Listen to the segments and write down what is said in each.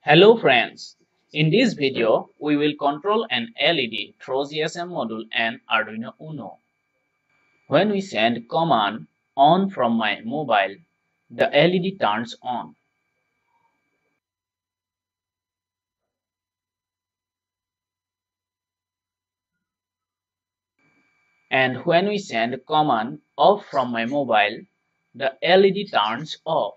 Hello friends, in this video we will control an LED through GSM module and Arduino Uno. When we send command on from my mobile, the LED turns on. And when we send command off from my mobile, the LED turns off.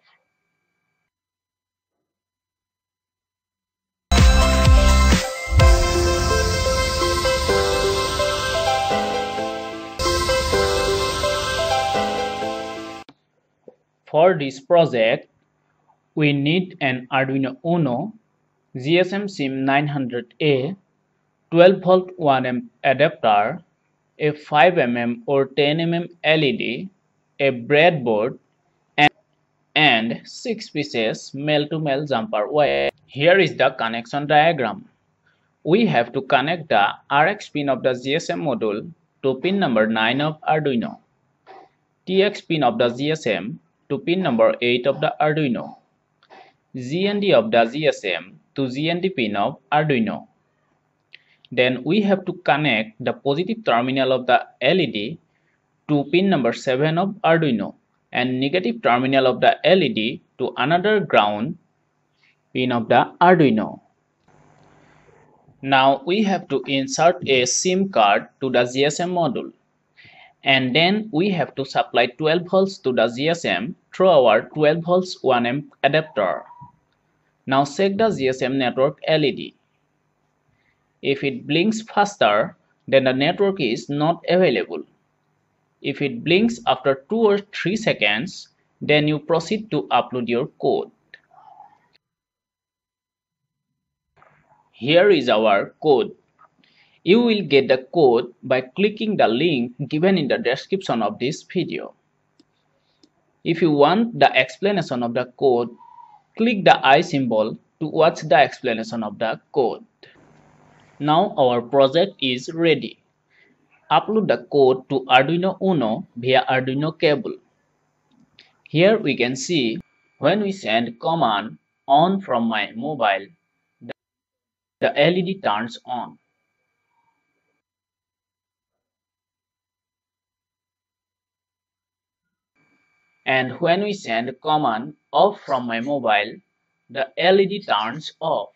For this project, we need an Arduino Uno GSM SIM 900A 12 volt 1 amp adapter, a 5 mm or 10 mm LED, a breadboard, and, and 6 pieces male-to-male -male jumper wire. Here is the connection diagram. We have to connect the RX pin of the GSM module to pin number 9 of Arduino, TX pin of the GSM to pin number 8 of the Arduino, GND of the GSM to GND pin of Arduino. Then we have to connect the positive terminal of the LED to pin number 7 of Arduino and negative terminal of the LED to another ground pin of the Arduino. Now we have to insert a SIM card to the GSM module and then we have to supply 12 volts to the GSM through our 12 volts 1 amp adapter. Now check the GSM network LED. If it blinks faster, then the network is not available. If it blinks after 2 or 3 seconds, then you proceed to upload your code. Here is our code. You will get the code by clicking the link given in the description of this video. If you want the explanation of the code, click the I symbol to watch the explanation of the code. Now our project is ready. Upload the code to Arduino Uno via Arduino cable. Here we can see when we send command on from my mobile, the LED turns on. And when we send command off from my mobile, the LED turns off.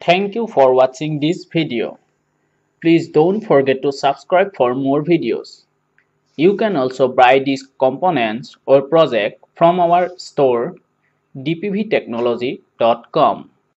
Thank you for watching this video. Please don't forget to subscribe for more videos. You can also buy these components or project from our store dpvtechnology.com.